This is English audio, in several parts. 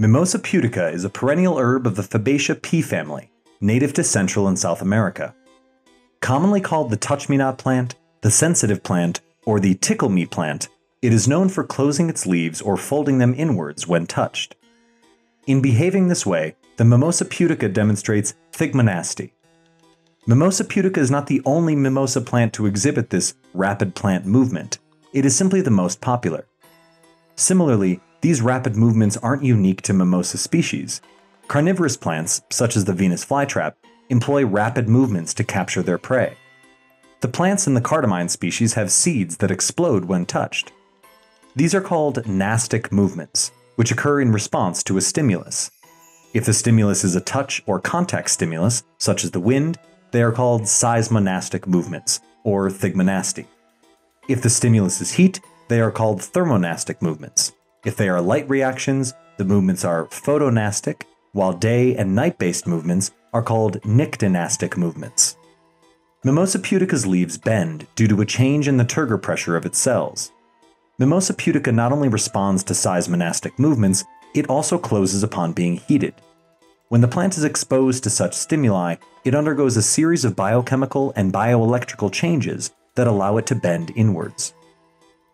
Mimosa pudica is a perennial herb of the Fabaceae pea family, native to Central and South America. Commonly called the touch-me-not plant, the sensitive plant, or the tickle-me plant, it is known for closing its leaves or folding them inwards when touched. In behaving this way, the Mimosa pudica demonstrates thigmonasty. Mimosa pudica is not the only mimosa plant to exhibit this rapid plant movement, it is simply the most popular. Similarly, these rapid movements aren't unique to mimosa species. Carnivorous plants, such as the Venus flytrap, employ rapid movements to capture their prey. The plants in the cardamine species have seeds that explode when touched. These are called nastic movements, which occur in response to a stimulus. If the stimulus is a touch or contact stimulus, such as the wind, they are called seismonastic movements, or thigmonasty. If the stimulus is heat, they are called thermonastic movements. If they are light reactions, the movements are photonastic, while day and night based movements are called nyctinastic movements. Mimosa pudica's leaves bend due to a change in the turgor pressure of its cells. Mimosa pudica not only responds to seismonastic movements, it also closes upon being heated. When the plant is exposed to such stimuli, it undergoes a series of biochemical and bioelectrical changes that allow it to bend inwards.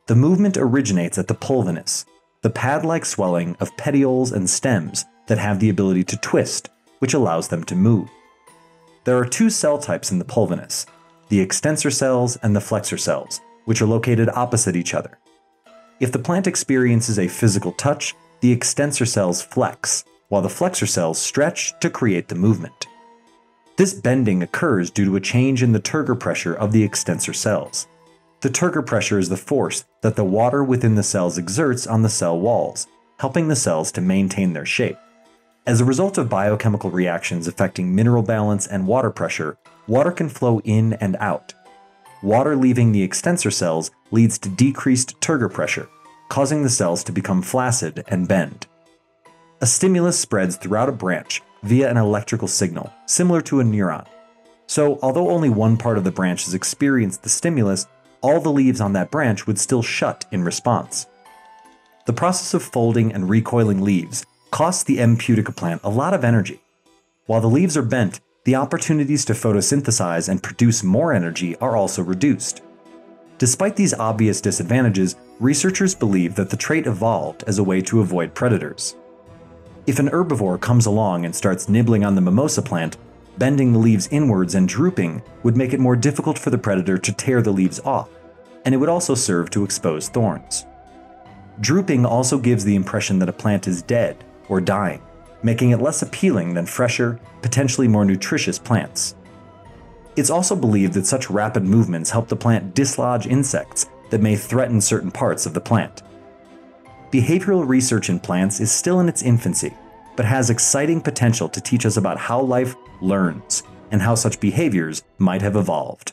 The movement originates at the pulvinus, the pad like swelling of petioles and stems that have the ability to twist, which allows them to move. There are two cell types in the pulvinus the extensor cells and the flexor cells, which are located opposite each other. If the plant experiences a physical touch, the extensor cells flex, while the flexor cells stretch to create the movement. This bending occurs due to a change in the turgor pressure of the extensor cells. The turgor pressure is the force that the water within the cells exerts on the cell walls, helping the cells to maintain their shape. As a result of biochemical reactions affecting mineral balance and water pressure, water can flow in and out. Water leaving the extensor cells leads to decreased turgor pressure, causing the cells to become flaccid and bend. A stimulus spreads throughout a branch via an electrical signal, similar to a neuron. So, although only one part of the branch has experienced the stimulus, all the leaves on that branch would still shut in response. The process of folding and recoiling leaves costs the M. pudica plant a lot of energy. While the leaves are bent, the opportunities to photosynthesize and produce more energy are also reduced. Despite these obvious disadvantages, researchers believe that the trait evolved as a way to avoid predators. If an herbivore comes along and starts nibbling on the mimosa plant, bending the leaves inwards and drooping would make it more difficult for the predator to tear the leaves off, and it would also serve to expose thorns. Drooping also gives the impression that a plant is dead or dying, making it less appealing than fresher, potentially more nutritious plants. It's also believed that such rapid movements help the plant dislodge insects that may threaten certain parts of the plant behavioral research in plants is still in its infancy, but has exciting potential to teach us about how life learns and how such behaviors might have evolved.